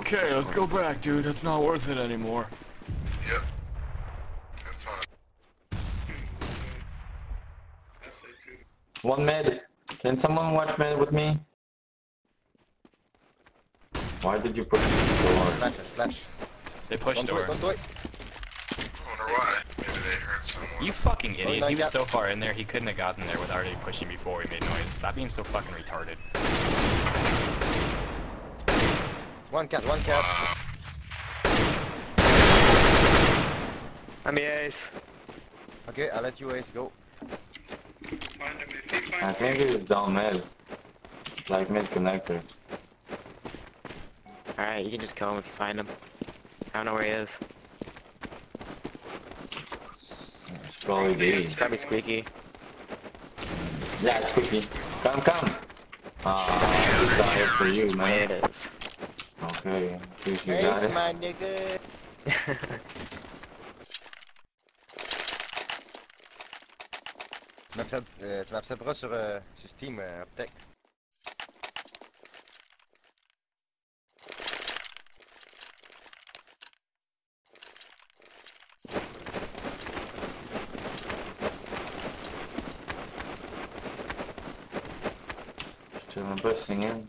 Okay, let's go back, dude. It's not worth it anymore. Yep. That's fine. One mid. Can someone watch mid with me? Why did you push the door? Flash, flash. They pushed Don't do it, door. don't do it. I wonder why. Maybe they heard someone. You fucking idiot. He was so far in there, he couldn't have gotten there without already pushing before we made noise. Stop being so fucking retarded. One cat, one cat. I'm the ace. Okay, I'll let you ace go. I think it's down mid. Like mid connector. Alright, you can just kill him if you find him. I don't know where he is. It's probably B. It's probably squeaky. Yeah, squeaky. cookie. Come, come! Ah, this guy is for you, There man. Hey, dude, you hey, got it. my nigga. Snap zet, uh, snap uh, zijn team uh, op tech. German busting in.